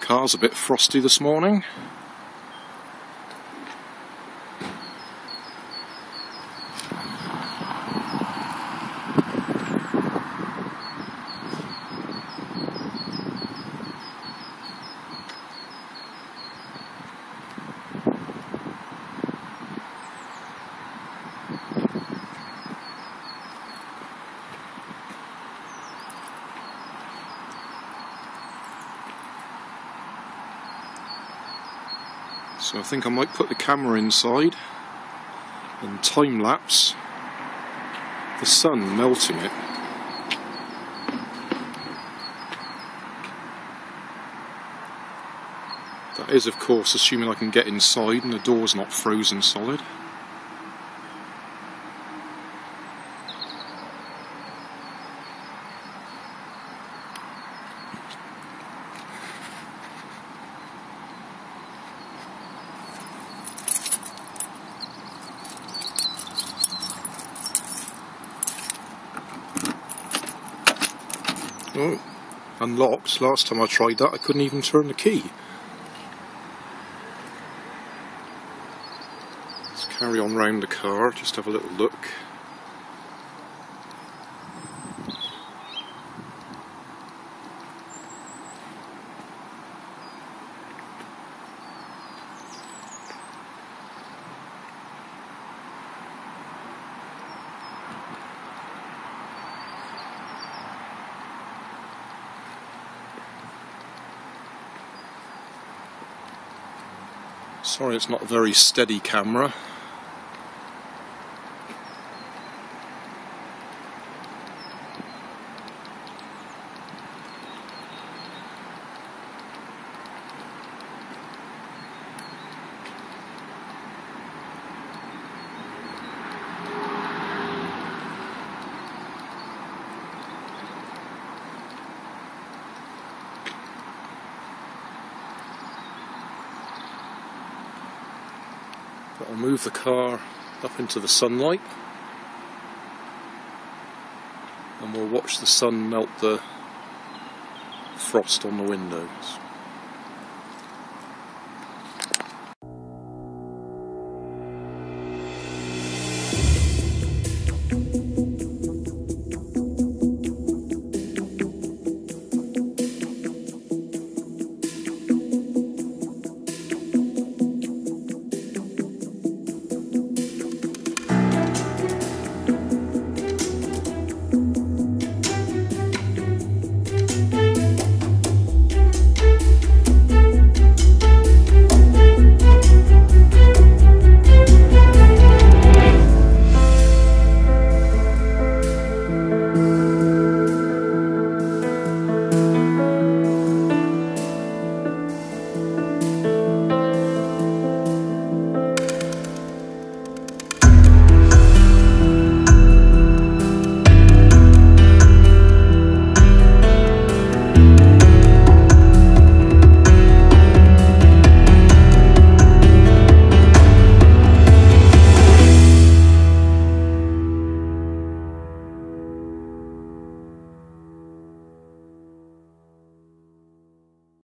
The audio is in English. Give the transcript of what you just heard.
Car's a bit frosty this morning. So I think I might put the camera inside and time lapse the sun melting it. That is of course assuming I can get inside and the door's not frozen solid. Oh, unlocked. Last time I tried that I couldn't even turn the key. Let's carry on round the car, just have a little look. Sorry it's not a very steady camera. I'll move the car up into the sunlight and we'll watch the sun melt the frost on the windows.